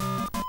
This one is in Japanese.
あっ!